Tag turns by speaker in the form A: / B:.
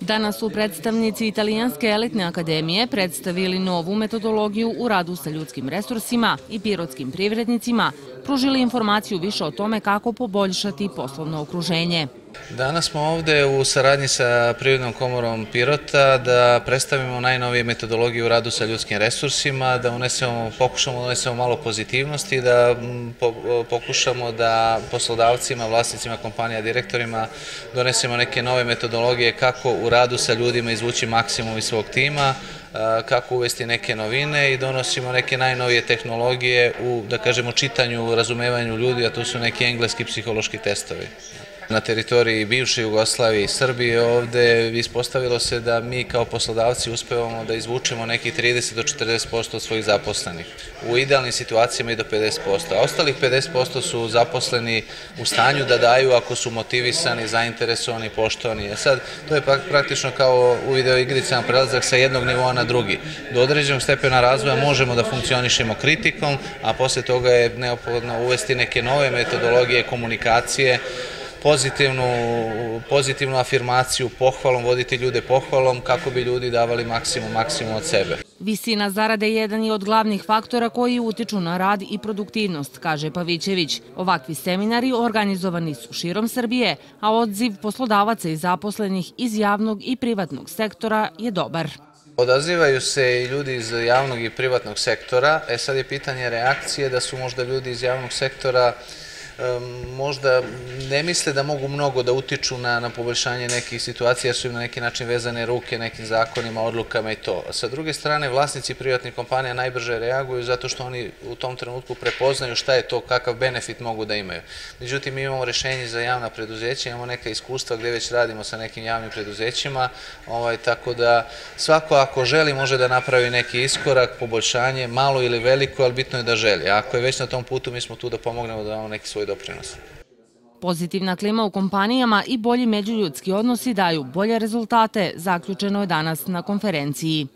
A: Danas su predstavnici Italijanske elitne akademije predstavili novu metodologiju u radu sa ljudskim resursima i pirotskim privrednicima, pružili informaciju više o tome kako poboljšati poslovno okruženje.
B: Danas smo ovde u saradnji sa Privrednom komorom Pirota da predstavimo najnovije metodologije u radu sa ljudskim resursima, da unesemo, pokušamo da unesemo malo pozitivnosti, da pokušamo da poslodavcima, vlasnicima kompanija, direktorima donesemo neke nove metodologije kako u radu sa ljudima izvući maksimum iz svog tima, kako uvesti neke novine i donosimo neke najnovije tehnologije u, da kažemo, čitanju, razumevanju ljudi, a to su neki engleski psihološki testovi na teritoriji bivše Jugoslavije i Srbije ovde ispostavilo se da mi kao poslodavci uspevamo da izvučemo neki 30 do 40% od svojih zaposlenih. U idealnim situacijama i do 50%. A ostalih 50% su zaposleni u stanju da daju ako su motivisani, zainteresovani, poštovani. E sad, to je praktično kao u videoigricama prelazak sa jednog nivoa na drugi. Do određenog stepena razvoja možemo da funkcionišemo kritikom, a posle toga je neophodno uvesti neke nove metodologije komunikacije, pozitivnu, pozitivnu afirmaciju pohvalom, voditi ljude pohvalom kako bi ljudi davali maksimum, maksimum od sebe.
A: Visina zarade je jedan je od glavnih faktora koji utiču na rad i produktivnost, kaže Pavićević. Ovakvi seminari organizovani su širom Srbije, a odziv poslodavaca i zaposlenih iz javnog i privatnog sektora je dobar.
B: Odazivaju se i ljudi iz javnog i privatnog sektora, e sad je pitanje reakcije da su možda ljudi iz javnog sektora možda ne misle da mogu mnogo da utiču na, na poboljšanje nekih situacija, jer su im na neki način vezane ruke nekim zakonima, odlukama i to. Sa druge strane, vlasnici privatnih kompanija najbrže reaguju zato što oni u tom trenutku prepoznaju šta je to, kakav benefit mogu da imaju. Međutim, mi imamo rešenje za javna preduzeća, imamo neka iskustva gde već radimo sa nekim javnim preduzećima, ovaj, tako da svako ako želi može da napravi neki iskorak, poboljšanje, malo ili veliko, ali bitno je da želi. ako je već na tom putu, mi smo tu da pomognemo da damo neki svoj doprinos.
A: Pozitivna klima u kompanijama i bolji međuljudski odnosi daju bolje rezultate, zaključeno je danas na konferenciji.